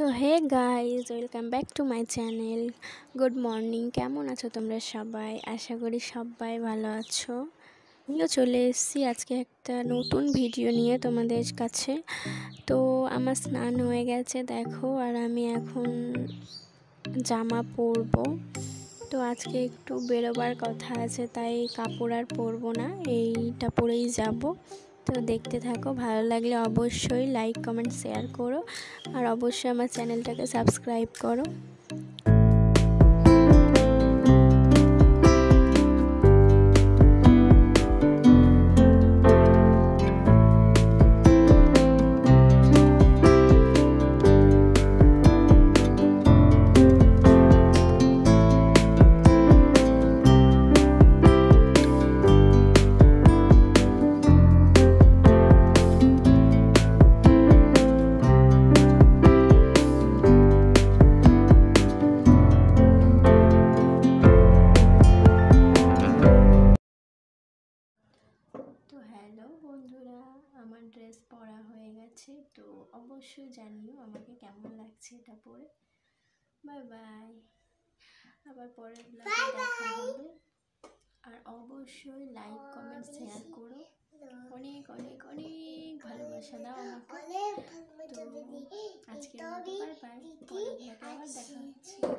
তো hey guys welcome back to my channel. Good morning, কেমন আছো তোমরা সবাই? আশা করি সবাই ভালো আছো। আমিও চলে এসেছি আজকে একটা নতুন ভিডিও নিয়ে তোমাদের কাছে। তো আমার স্নান হয়ে গেছে, দেখো, আর আমি এখন জামা পরবো। তো আজকে একটু বেরোবার কথা আছে, তাই কাপড় আর পরবো না, এইটা পরেই যাব। তো দেখতে থাকো, ভালো লাগলে অবশ্যই লাইক কমেন্ট শেয়ার করো। আর অবশ্যই আমার চ্যানেলটাকে সাবস্ক্রাইব করো। ড্রেস পরা হয়ে গেছে তো অবশ্যই জানিও আমাকে কেমন লাগছে এটা পরে। বাই বাই আবার পরের ব্লগে দেখা হবে। আর অবশ্যই লাইক কমেন্ট শেয়ার করো। অনেক অনেক অনেক ভালোবাসা দাও আমাকে। তো আজকের মতো বাই বাই। পরের ব্লগে আবার দেখা হচ্ছে।